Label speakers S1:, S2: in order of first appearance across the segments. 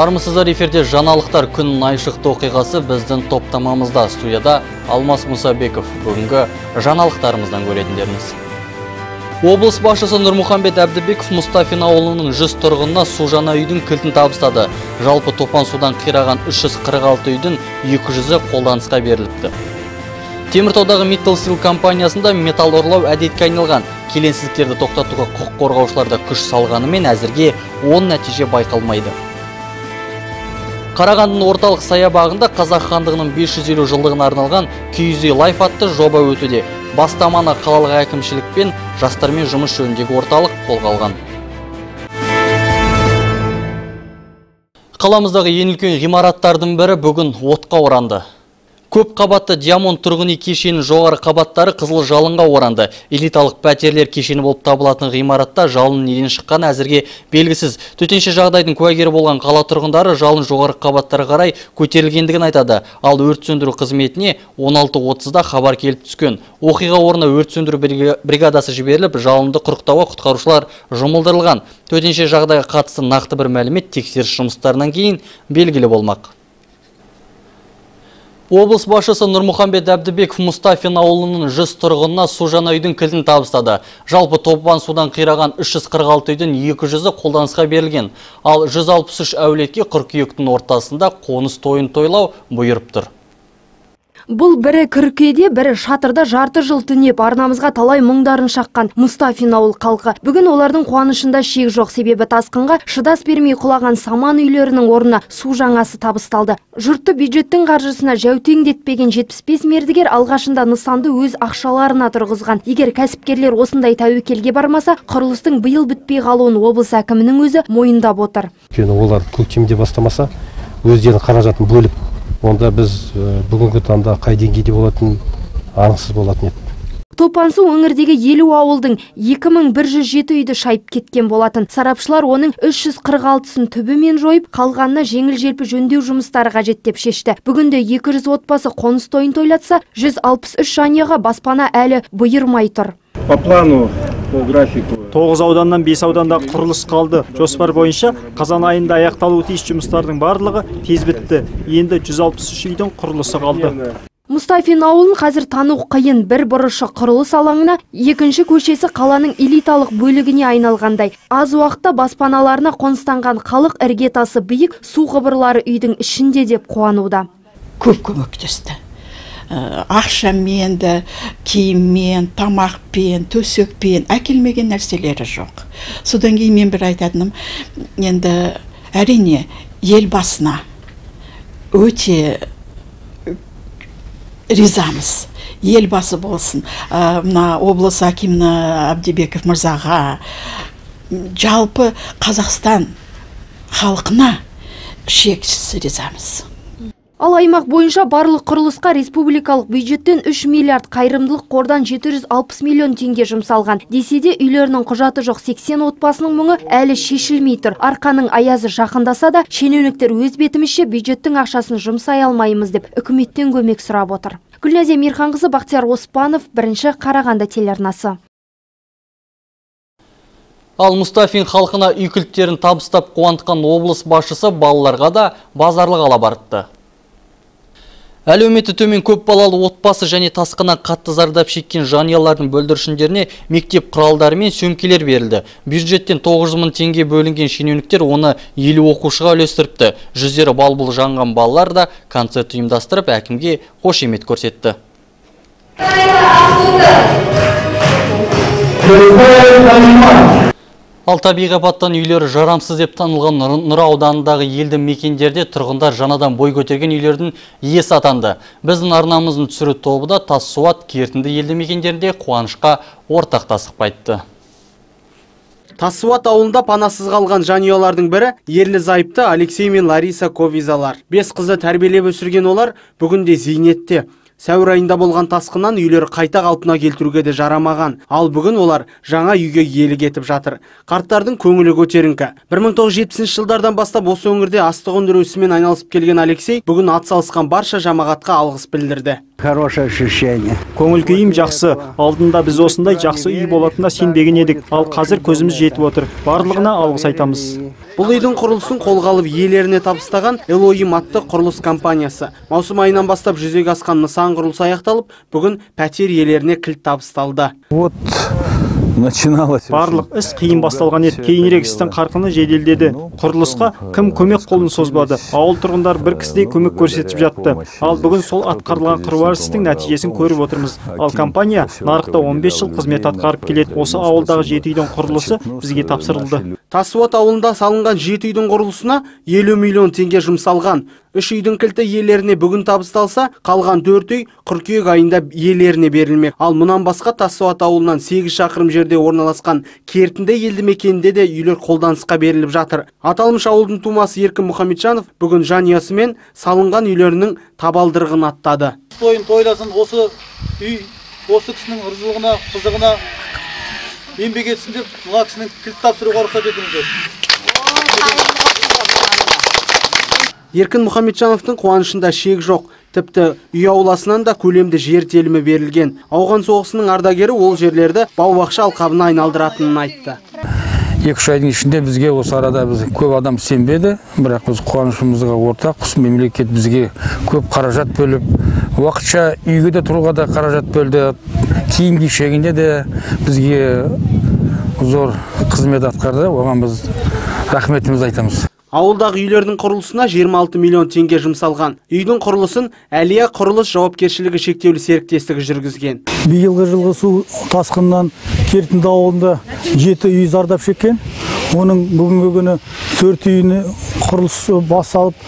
S1: армысыздар эфирде жаңалықтар күн айшықты оқиғасы біздің топтамамызда. Студияда алмас мұсабеков. Бүгінгі жаңалықтарымыздан көретіндеріңіз облыс басшысы нұрмұхамбет әбдібеков мұстафин ауылының 100 тұрғынына су жаңа үйдің кілтін табыстады. Жалпы топан судан қираған 346 үйдің 200-і қолданысқа беріліпті. Теміртаудағы Миттелсил компаниясында металл ұрлау әдетке айналған. Келеңсіздіктерді тоқтатуға құқық қорғаушылар да күш салғанымен әзірге оң нәтиже байқалмайды. Қарағандының орталық саябағында қазақ хандығының 550 жылдығына арналған киіз лайф атты жоба өтуде. Бастаманы қалалық әкімшілік пен жастармен жұмыс жөніндегі орталық қолға алған. Қаламыздағы ең үлкен ғимараттардың бірі бүгін отқа оранды. Көп қабатты диамонд тұрғын үй кешенінің жоғары қабаттары қызыл жалынға оранды. Элиталық пәтерлер кешені болып табылатын ғимаратта жалын неден шыққаны әзірге белгісіз. Төтенше жағдайдың куәгері болған қала тұрғындары жалын жоғары қабаттарға қарай көтерілгендігін айтады. Ал өрт сөндіру қызметіне 16.30-да хабар келіп түскен. Оқиға орнына өрт сөндіру бригадасы жіберіліп, жалынды құрықтауға құтқарушылар жұмылдырылған. Төтенше жағдайға қатысты нақты бір мәлімет тексеріс жұмыстарынан кейін белгілі болмақ. Облыс басшысы Нұрмұхамбет Әбдібеков Мұстафин ауылының 100 тұрғынына су жаңа үйдің кілтін табыстады. Жалпы топан судан қираған 346 үйдің 200-і қолданысқа берілген. Ал 163 әулетке қыркүйектің ортасында қоныс тойын тойлау бұйырып тұр.
S2: Бұл бірі күркеде, бірі шатырда жарты жыл түнеп арнамызға талай мұңдарын шаққан Мұстафин ауыл қалқы. Бүгін олардың қуанышында шек жоқ себебі тасқынға шыдас бермей құлаған саман үйлерінің орнына су жаңасы табысталды. Жұртты бюджеттің қаржысына жәутеңдетпеген 75 мердігер алғашында нысанды өз ақшаларына тұрғызған. Егер кәсіпкерлер осындай тәуекелге бармаса, құрылыстың биыл бітпей қалуын облыс әкімінің өзі мойындап отыр.
S3: Олар көктемде бастамаса, қаражатын бөліп онда біз бүгінгі таңда қай деңгейде болатын анықсыз болатын еді.
S2: Топансу өңірдегі елу ауылдың 2107 үйді шайып кеткен болатын. Сарапшылар оның 346-сын түбімен жойып қалғанына жеңіл желпі жөндеу жұмыстары қажет деп шешті. Бүгінде 200 отбасы қоныс тойын тойлатса 163 жанұяға баспана әлі бұйырмай тұр.
S4: По плану по графику
S5: тоғыз ауданнан бес ауданда құрылыс қалды. Жоспар бойынша қазан айында аяқталуы тиіс жұмыстардың барлығы тез бітті. Енді 163 үйдің құрылысы қалды.
S2: Мұстафин ауылын қазір тану қиын. Бір бұрышы құрылыс алаңына, екінші көшесі қаланың элиталық бөлігіне айналғандай. Аз уақытта баспаналарына қоныстанған халық іргетасы биік су құбырлары үйдің ішінде деп қуануда.
S6: Көп көмектесті. Ақшамен де киіммен тамақпен төсекпен әкелмеген нәрселері жоқ. Содан кейін мен бір айтатыным енді әрине елбасына өте ризамыз. Елбасы болсын. Мына облыс әкімі әбдібеков мырзаға жалпы қазақстан халқына шексіз ризамыз.
S2: Ал аймақ бойынша барлық құрылысқа республикалық бюджеттен 3 миллиард қайырымдылық қордан 760 миллион теңге жұмсалған. Десе де үйлерінің құжаты жоқ 80 отбасының мұңы әлі шешілмей тұр. Арқаның аязы жақындаса да, шенеуніктер өз бетімізше бюджеттің ақшасын жұмсай алмаймыз деп үкіметтен көмек сұрап отыр. Гүлназия Мирханқызы Бақтияр Оспанов, бірінші Қарағанды телеарнасы.
S1: Ал Мұстафин халқына үй кілттерін табыстап қуантқан облыс басшысы балаларға да базарлық ала барытты. Әлеуметі төмен көп балалы отбасы және тасқына қатты зардап шеккен жанұялардың бүлдіршіндеріне мектеп құралдары мен сөмкелер берілді. Бюджеттен 900 мың теңге бөлінген шенеуніктер оны елу оқушыға үлестіріпті. Жүздері балбұл жанған балалар да концерт ұйымдастырып әкімге қошемет көрсетті Ал табиғи апаттан үйлері жарамсыз деп танылған Нұра ауданындағы елді мекендерде тұрғындар жаңадан бой көтерген үйлердің иесі атанды. Біздің арнамыздың түсіру тобы да Тассуат кертінді елді мекендерінде қуанышқа ортақтасып қайтты.
S7: Тассуат ауылында панасыз қалған жанұялардың бірі ерлі зайыпты Алексей мен Лариса Ковизалар. Бес қызы тәрбиелеп өсірген олар бүгінде зейнетте сәуір айында болған тасқыннан үйлер қайта қалпына келтіруге де жарамаған. Ал бүгін олар жаңа үйге иелік етіп жатыр. Қарттардың көңілі көтеріңкі. 1970 жылдардан бастап осы өңірде астық өндіру ісімен айналысып келген алексей бүгін атсалысқан барша жамағатқа алғыс білдірді.
S8: Хорошее ощущение.
S5: көңіл күйім жақсы. Алдында біз осындай жақсы үй болатынына сенбеген едік. Ал қазір көзіміз жетіп отыр. Барлығына алғыс айтамыз.
S7: Бұл үйдің құрылысын қолға алып иелеріне табыстаған элоим атты құрылыс компаниясы. Маусым айынан бастап жүзеге асқан нысан құрылысы аяқталып бүгін пәтер иелеріне кілт табысталды.
S9: Вот начиналось.
S5: барлық іс қиын басталған еді. Кейінірек істің қарқыны жеделдеді. Құрылысқа кім көмек қолын созбады? Ауыл тұрғындары бір кісідей көмек көрсетіп жатты. Ал бүгін сол атқарылған қыруар істің нәтижесін көріп отырмыз. Ал компания нарықта 15 жыл қызмет атқарып келеді. Осы ауылдағы жеті үйдің құрылысы бізге тапсырылды.
S7: Тасуат ауылында салынған жеті үйдің құрылысына елу миллион теңге жұмсалған. Үш үйдің кілті иелеріне бүгін табысталса қалған төрт үй қыркүйек айында иелеріне берілмек. Ал мұнан басқа тасуат ауылынан сегіз шақырым жерде орналасқан кертінді елді мекенінде де үйлер қолданысқа беріліп жатыр. Аталмыш ауылдың тумасы еркін мұхамеджанов бүгін жанұясымен салынған үйлерінің табалдырығын аттады.
S10: Тойын тойласын осы үй осы кісінің ырзылығына қызығына еңбек етсін деп мына кісінің кілт тапсыруға рұқсат етіңіздер.
S7: Еркін мұхамеджановтың қуанышында шек жоқ. Тіпті үй ауласынан да көлемді жер телімі берілген. Ауған соғысының ардагері ол жерлерді бау бақша алқабына айналдыратынын айтты.
S9: Екі үш айдың ішінде бізге осы арада біз көп адам сенбеді. Бірақ біз қуанышымызға ортақ мемлекет бізге көп қаражат бөліп уақытша үйге де тұруға да қаражат бөлді. Киім кешегінде де бізге зор қызмет атқарды. Оған біз рахметімізді айтамыз.
S7: Ауылдағы үйлердің құрылысына 26 миллион теңге жұмсалған. Үйдің құрылысын әлия құрылыс жауапкершілігі шектеулі серіктестігі жүргізген.
S11: Биылғы жылғы су тасқынынан кертінді ауылында жеті үй зардап шеккен. Оның бүгінгі күні төрт үйіне құрылысы басталып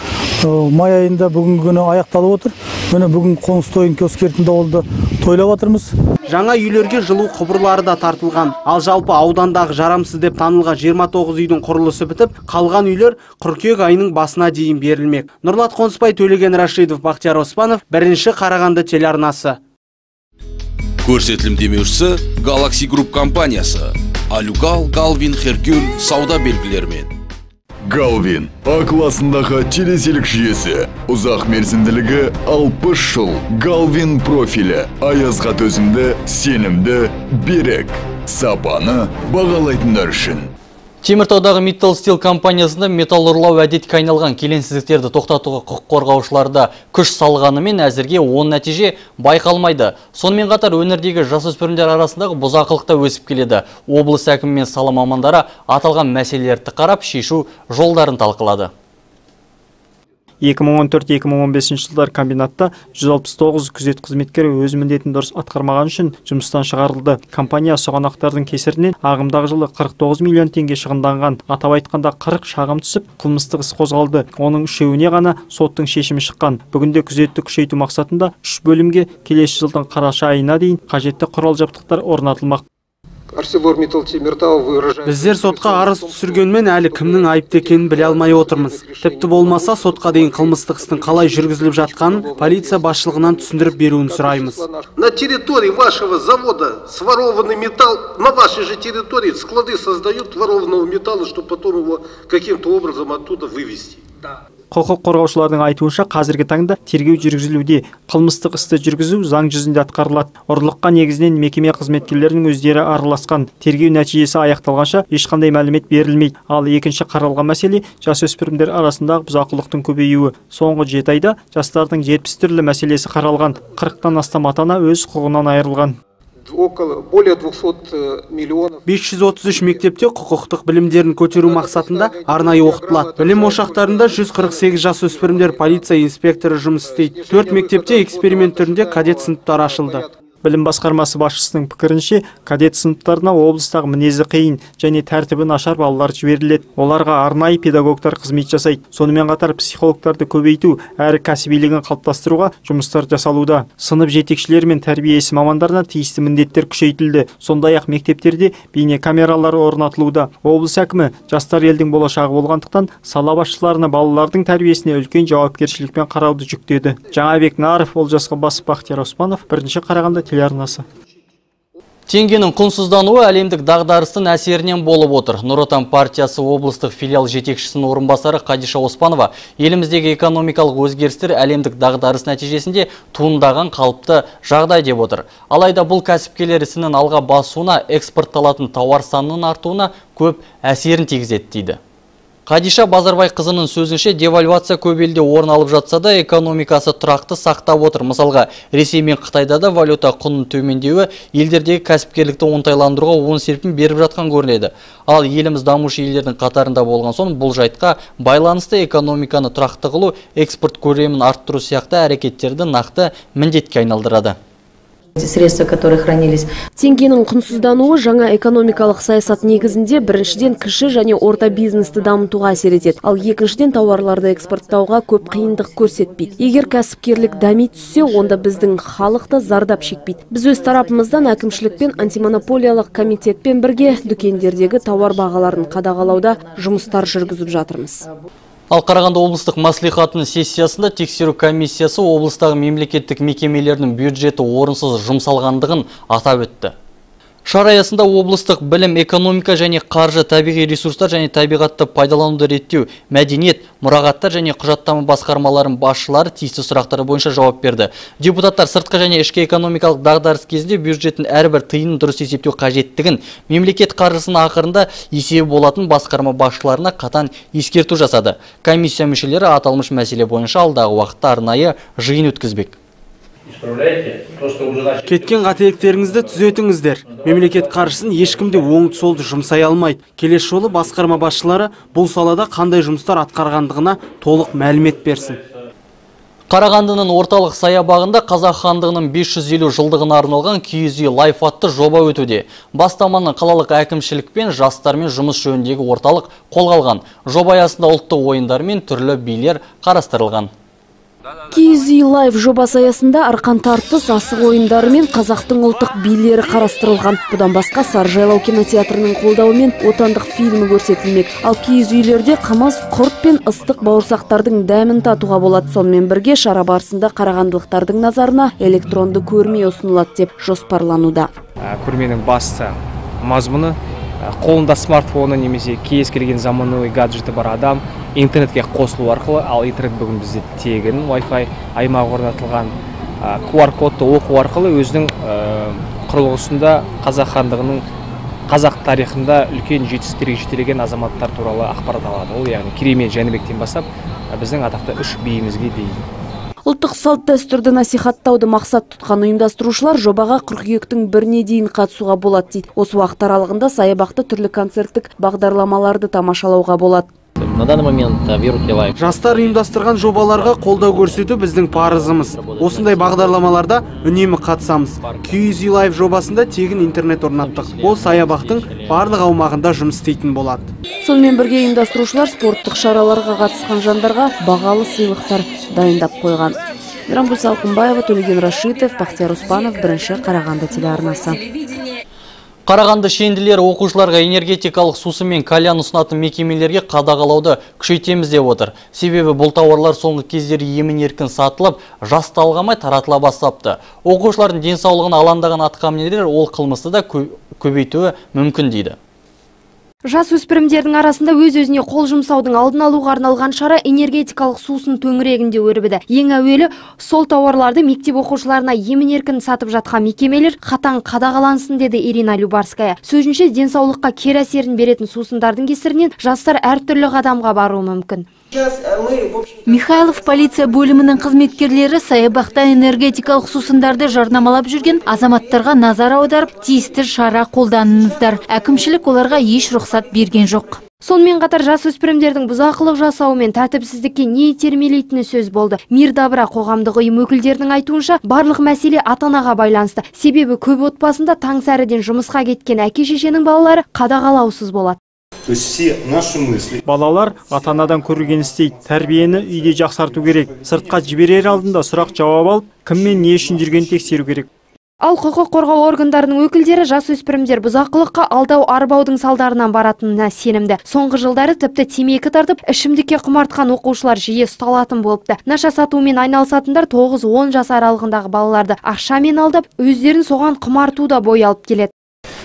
S11: май айында бүгінгі күні аяқталып отыр. Бүгін қоныс тойын кертінді ауылда тойлап жатырмыз
S7: жаңа үйлерге жылу құбырлары да тартылған. Ал жалпы аудандағы жарамсыз деп танылған 29 үйдің құрылысы бітіп қалған үйлер қыркүйек айының басына дейін берілмек. Нұрлат қонысбай төлеген рашидов бақтияр оспанов бірінші қарағанды телеарнасы.
S12: Көрсетілім демеушісі галакси групп компаниясы. Алюгал галвин херкюль сауда белгілерімен.
S13: Галвин. А классындағы телеселік жүйесі. Ұзақ мерзімділігі 60 жыл. Галвин профилі. Аязға төзімді сенімді берік сапаны бағалайтындар үшін.
S1: Теміртаудағы Металл Стил компаниясында металл ұрлау әдетке айналған келеңсіздіктерді тоқтатуға құқық қорғаушыларда күш салғанымен әзірге он нәтиже байқалмайды. Сонымен қатар өңірдегі жасөспірімдер арасындағы бұзақылық та өсіп келеді. Облыс әкімі мен сала мамандары аталған мәселелерді қарап шешу жолдарын талқылады.
S5: 2014-2015 жылдар комбинатта 169 күзет қызметкері өз міндетін дұрыс атқармаған үшін жұмыстан шығарылды. Компания соғанақтардың кесірінен ағымдағы жылы 49 миллион теңге шығынданған. Атап айтқанда 40 шағым түсіп, қылмыстық іс қозғалды. Оның үшеуіне ғана соттың шешімі шыққан. Бүгінде күзетті күшейту мақсатында үш бөлімге келесі жылдың қараша айына дейін қажетті құрал жабдықтар орнатылмақ.
S7: Біздер сотқа арыз түсіргенмен әлі кімнің айыпты екенін біле алмай отырмыз. тіпті болмаса сотқа дейін қылмыстық істің қалай жүргізіліп жатқанын полиция басшылығынан түсіндіріп беруін сұраймыз.
S14: на территории вашего завода сворованный металл на вашей же территории склады создают ворованного металла чтобы потом его каким-то образом оттуда вывести.
S5: Құқық қорғаушылардың айтуынша қазіргі таңда тергеу жүргізілуде. Қылмыстық істі жүргізу заң жүзінде атқарылады. Ұрлыққа негізінен мекеме қызметкерлерінің өздері араласқан. Тергеу нәтижесі аяқталғанша ешқандай мәлімет берілмейді. Ал екінші қаралған мәселе жасөспірімдер арасындағы бұзақылықтың көбеюі. Соңғы жеті айда жастардың жетпіс түрлі мәселесі қаралған. Қырықтан астам ата ана өз құқығынан айырылған.
S14: Около более 200 миллионов
S7: 533 мектепте құқықтық білімдерін көтеру мақсатында арнайы оқытылады. білім ошақтарында 148 жасөспірімдер полиция инспекторы жұмыс істейді. төрт мектепте эксперимент түрінде кадет сыныптары ашылды.
S5: Білім басқармасы басшысының пікірінше кадет сыныптарына облыстағы мінезі қиын және тәртібі нашар балалар жіберіледі. Оларға арнайы педагогтар қызмет жасайды. Сонымен қатар психологтарды көбейту әрі кәсібилігін қалыптастыруға жұмыстар жасалуда. Сынып жетекшілері мен тәрбие ісі мамандарына тиісті міндеттер күшейтілді. Сондай ақ мектептерде бейнекамералар орнатылуда. Облыс әкімі жастар елдің болашағы болғандықтан сала басшыларына балалардың тәрбиесіне үлкен жауапкершілікпен қарауды жүктеді. Жаңабек наров олжас ғаббасов бақтияр оспанов. Бірінші қарағанды телеарнасы
S1: Теңгенің құнсыздануы әлемдік дағдарыстың әсерінен болып отыр. Нұр Отан партиясы облыстық филиал жетекшісінің орынбасары Қадиша Оспанова еліміздегі экономикалық өзгерістер әлемдік дағдарыс нәтижесінде туындаған қалыпты жағдай деп отыр. Алайда бұл кәсіпкерлер ісінің алға басуына, экспортталатын тауар санының артуына көп әсерін тигізеді дейді. Қадиша Базарбай қызының сөзінше девальвация көп елде орын алып жатса да экономикасы тұрақты сақтап отыр. Мысалға, Ресей мен Қытайда да валюта құнын төмендеуі елдердегі кәсіпкерлікті оңтайландыруға оң серпін беріп жатқан көрінеді. Ал еліміз дамушы елдердің қатарында болған соң бұл жайтқа байланысты экономиканы тұрақты қылу, экспорт көлемін арттыру сияқты әрекеттерді нақты міндетке айналдырады
S8: средства которые хранились.
S2: Теңгенің құнсыздануы жаңа экономикалық саясат негізінде біріншіден кіші және орта бизнесті дамытуға әсер етеді. Ал екіншіден тауарларды экспорттауға көп қиындық көрсетпейді. Егер кәсіпкерлік дами түссе онда біздің халық та зардап шекпейді. Біз өз тарапымыздан әкімшілікпен антимонополиялық комитетпен бірге дүкендердегі тауар бағаларын қадағалауда жұмыстар жүргізіп жатырмыз.
S1: Ал Қарағанды облыстық маслихатының сессиясында тексеру комиссиясы облыстағы мемлекеттік мекемелердің бюджеті орынсыз жұмсалғандығын атап өтті. Шара аясында облыстық білім, экономика және қаржы, табиғи ресурстар және табиғатты пайдалануды реттеу, мәдениет, мұрағаттар және құжаттама басқармаларын басшылары тиісті сұрақтары бойынша жауап берді. Депутаттар сыртқы және ішкі экономикалық дағдарыс кезінде бюджеттің әрбір тиынын дұрыс есептеу қажеттігін, мемлекет қаржысының ақырында есебі болатын басқарма басшыларына қатан ескерту жасады. Комиссия мүшелері аталмыш мәселе бойынша алдағы уақытта арнайы жиын өткізбек
S7: кеткен қателіктеріңізді түзетіңіздер мемлекет қаржысын ешкім де оңды солды жұмсай алмайды келесі жолы басқарма басшылары бұл салада қандай жұмыстар атқарғандығына толық мәлімет берсін
S1: Қарағандының орталық саябағында қазақ хандығының 550 жылдығына арналған киіз үй лайф атты жоба өтуде. Бастаманы қалалық әкімшілікпен жастармен жұмыс жөніндегі орталық қолға алған. Жоба аясында ұлттық ойындар мен түрлі билер қарастырылған.
S2: Киіз үй лайв жобасы аясында арқан тартыс асық ойындары мен қазақтың ұлттық билері қарастырылған. Бұдан басқа Саржайлау кинотеатрының қолдауымен отандық фильмі көрсетілмек. Ал киіз үйлерде қамаз, құрт пен ыстық бауырсақтардың дәмін татуға болады. Сонымен бірге шара барысында қарағандылықтардың назарына электронды көрме ұсынылады деп жоспарлануда.
S15: Көрменің басты мазмұны қолында смартфоны немесе кез келген заманауи гаджеті бар адам интернетке қосылу арқылы ал интернет бүгін бізде тегін Wi-Fi аймағы орнатылған QR кодты оқу арқылы өзінің құрылғысында қазақ хандығының қазақ тарихында үлкен жетістіктерге жетелеген азаматтар туралы ақпарат алады. Ол яғни керемет жәнібектен бастап біздің атақты үш биімізге дейін.
S2: Ұлттық салт дәстүрді насихаттауды мақсат тұтқан ұйымдастырушылар жобаға қыркүйектің біріне дейін қатысуға болады дейді. Осы уақыт аралығында саябақты түрлі концерттік бағдарламаларды тамашалауға болады.
S16: На данный момент э,
S7: жастар ұйымдастырған жобаларға қолдау көрсету біздің парызымыз. Осындай бағдарламаларда үнемі қатысамыз. Киіз үй лайв жобасында тегін интернет орнаттық. Ол саябақтың барлық аумағында жұмыс істейтін болады.
S2: Сонымен бірге ұйымдастырушылар спорттық шараларға қатысқан жандарға бағалы сыйлықтар дайындап қойған. Мейрамгүл салқынбаева төлеген рашитов бақтияр оспанов бірінші қарағанды телеарнасы.
S1: Қарағанды шенділер оқушыларға энергетикалық сусы мен кальян ұсынатын мекемелерге қадағалауды күшейтеміз деп отыр. Себебі бұл тауарлар соңғы кездері емін еркін сатылып, жас талғамай таратыла бастапты. Оқушылардың денсаулығын алаңдаған атқамінерлер ол қылмысты да көбейтуі мүмкін дейді.
S2: Жас өспірімдердің арасында өз-өзіне қол жұмсаудың алдын алуға арналған шара энергетикалық сусын төңірегінде өрбіді. Ең әуелі сол тауарларды мектеп оқушыларына емін еркін сатып жатқан мекемелер қатаң қадағалансын деді Ирина Любарская. Сөзінше денсаулыққа кері әсерін беретін сусындардың кесірінен жастар әртүрлі қадамға баруы мүмкін.
S17: Михайлов полиция бөлімінің қызметкерлері саябақта энергетикалық сусындарды жарнамалап жүрген азаматтарға назар аударып тиісті шара қолданыңыздар әкімшілік оларға еш рұқсат берген жоқ
S2: Сонымен қатар жас өспірімдердің бұзақылық жасауы мен тәртіпсіздікке не итермелейтіні сөз болды. Мир Дабыра қоғамдық ұйым өкілдерінің айтуынша барлық мәселе ата-анаға байланысты. Себебі көп отбасында таң сәріден жұмысқа кеткен әке шешенің балалары қадағалаусыз болады
S5: то есть все наши мысли балалар ата анадан көрген істейді тәрбиені үйде жақсарту керек сыртқа жіберер алдында сұрақ жауап алып кіммен не үшін жүргенін тексеру керек
S2: Ал құқық қорғау органдарының өкілдері жасөспірімдер бұзақылыққа алдау арбаудың салдарынан баратынына сенімді. Соңғы жылдары тіпті темекі тартып, ішімдікке құмартқан оқушылар жиі ұсталатын болыпты. Наша сатумен айналысатындар 9-10 жас аралығындағы балаларды ақшамен алдап, өздерін соған құмартуда бой алып келеді.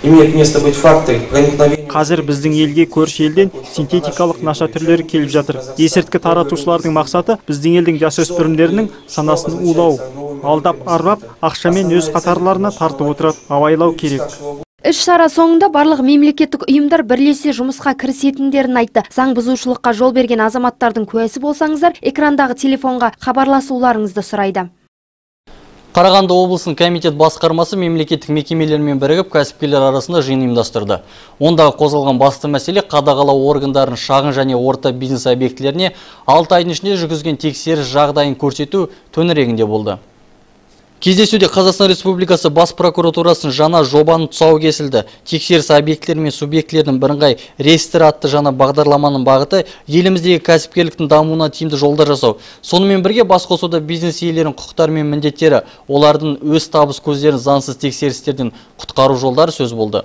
S5: Имеют место быть факты проникновения қазір біздің елге көрші елден синтетикалық наша түрлері келіп жатыр есірткі таратушылардың мақсаты біздің елдің жасөспірімдерінің санасын улау алдап арбап ақшамен өз қатарларына тартып отырады абайлау керек
S2: Іс шара соңында барлық мемлекеттік ұйымдар бірлесе жұмысқа кірісетіндерін айтты. Заң бұзушылыққа жол берген азаматтардың куәсі болсаңыздар, экрандағы телефонға хабарласуларыңызды сұрайды.
S1: Қарағанды облысының комитет басқармасы мемлекеттік мекемелермен бірігіп кәсіпкерлер арасында жиын ұйымдастырды. Ондағы қозғалған басты мәселе қадағалау органдарын шағын және орта бизнес объектілеріне 6 айдың ішінде жүргізген тексеріс жағдайын көрсету төңірегінде болды. Кездесуде Қазақстан Республикасы бас прокуратурасының жаңа жобаны тұсауы кесілді. Тексеріс объектілері мен субъектілердің бірыңғай реестр атты жаңа бағдарламаның бағыты еліміздегі кәсіпкерліктің дамуына тиімді жолдар жасау. Сонымен бірге басқосуда бизнес иелерінің құқықтары мен міндеттері, олардың өз табыс көздерін заңсыз тексерістерден құтқару жолдары сөз болды.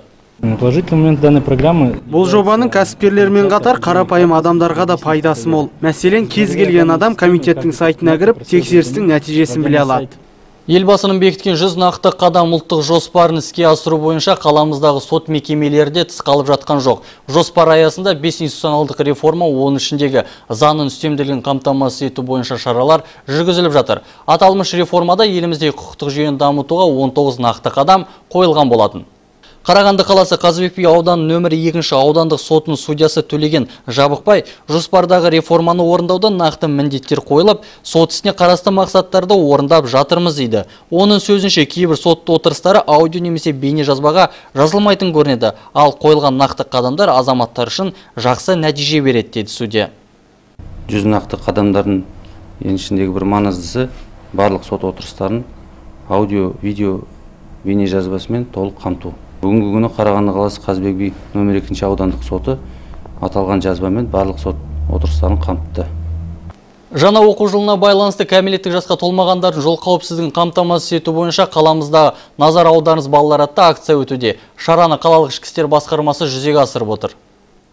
S7: бұл жобаның кәсіпкерлермен қатар қарапайым адамдарға да пайдасы мол мәселен кез келген адам комитеттің сайтына кіріп тексерістің нәтижесін біле алады
S1: Елбасының бекіткен жүз нақты қадам ұлттық жоспарын іске асыру бойынша қаламыздағы сот мекемелерде тыс қалып жатқан жоқ. Жоспар аясында 5 институционалдық реформа оның ішіндегі заңның үстемділігін қамтамасыз ету бойынша шаралар жүргізіліп жатыр. Аталмыш реформада еліміздегі құқықтық жүйені дамытуға 19 нақты қадам қойылған болатын. Қарағанды қаласы Қазыбек би ауданының нөмірі екінші аудандық сотының судьясы төлеген Жабықбай жоспардағы реформаны орындауда нақты міндеттер қойылып, сот ісіне қарасты мақсаттарды орындап жатырмыз дейді. Оның сөзінше кейбір сот отырыстары аудио немесе бейне жазбаға жазылмайтын көрінеді, ал қойылған нақты қадамдар азаматтар үшін жақсы нәтиже береді деді судья.
S18: Жүз нақты қадамдардың еншіндегі бір маңыздысы барлық сот отырыстарын аудио, видео, бейне жазбасымен толық қамту бүгінгі күні қарағанды қаласы қазыбек би нөмір екінші аудандық соты аталған жазбамен барлық сот отырыстарын қамтыды
S1: Жаңа оқу жылына байланысты кәмелеттік жасқа толмағандардың жол қауіпсіздігін қамтамасыз ету бойынша қаламызда назар аударыңыз балалар атты акция өтуде. Шараны қалалық ішкі істер басқармасы жүзеге асырып отыр.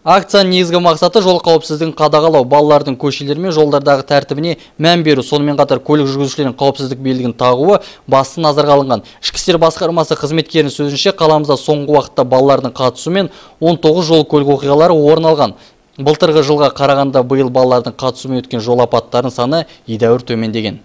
S1: Акцияның негізгі мақсаты жол қауіпсіздігін қадағалау, балалардың көшелер мен жолдардағы тәртібіне мән беру, сонымен қатар көлік жүргізушілерінің қауіпсіздік белгісін тағуы басты назарға алынған. Ішкі істер басқармасы қызметкерінің сөзінше қаламызда соңғы уақытта балалардың қатысуымен 19 жол көлік оқиғалары орын алған. Былтырғы жылға қарағанда биыл балалардың қатысуымен өткен жол апаттарының саны едәуір төмендеген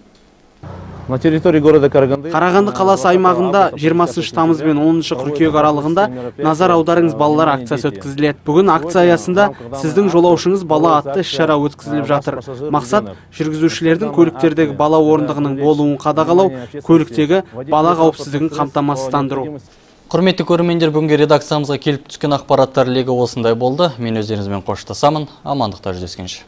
S7: на территории города Караганды Қарағанды қаласы аймағында 20 тамыз бен 10 қыркүйек аралығында назар аударыңыз балалар акциясы өткізіледі. Бүгін акция аясында сіздің жолаушыңыз бала атты іс шара өткізіліп жатыр. мақсат жүргізушілердің көліктердегі бала орындығының болуын қадағалау көліктегі бала қауіпсіздігін қамтамасыздандыру.
S1: Құрметті көрермендер, бүгінгі редакциямызға келіп түскен ақпараттар легі осындай болды. Мен өздеріңізбен қоштасамын. Амандықта жүздескенше.